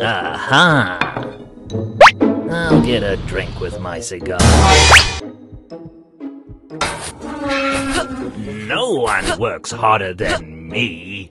Aha! I'll get a drink with my cigar. No one works harder than me.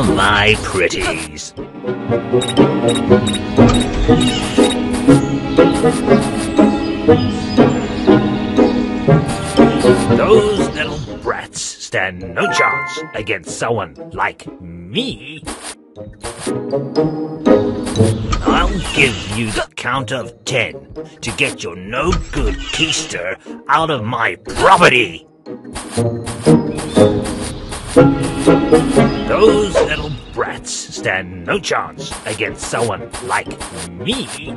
My pretties. Those little brats stand no chance against someone like me. I'll give you the count of ten to get your no good keister out of my property. Those little brats stand no chance against someone like me.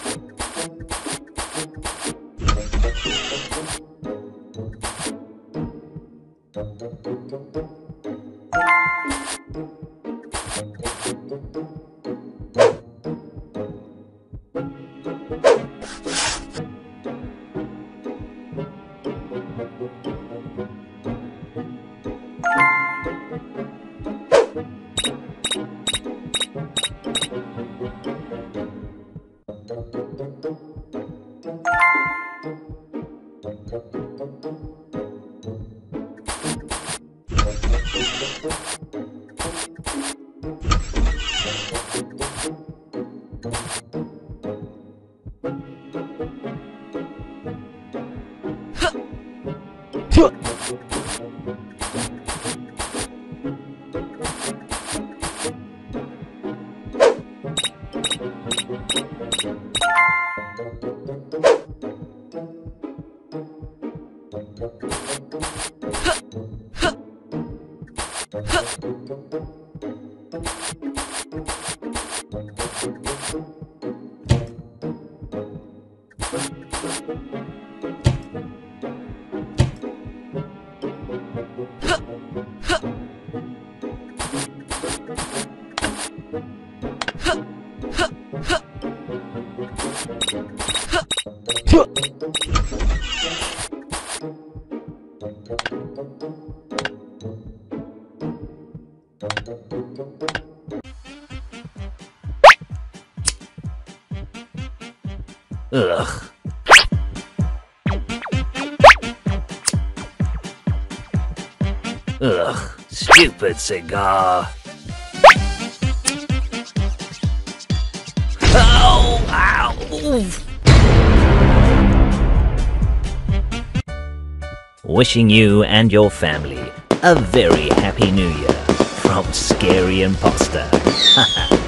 Thank you. Huh! Ugh. Ugh, stupid cigar. Ow! Ow! Wishing you and your family a very happy new year Scary Imposter.